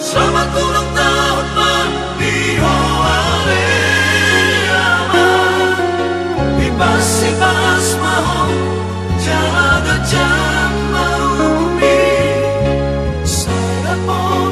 Selamat ulang tahun Mario Aleyama di bebas mau jaga jam mau Saya pun